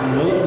Absolutely.